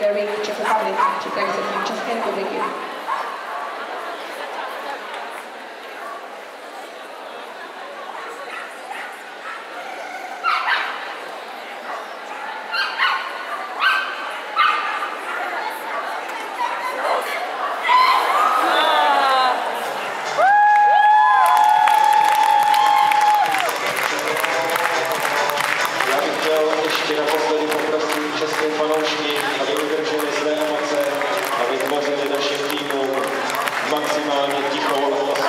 Hungary, Czech Republic, Czech, České republiky. Gracias. Максима Тихого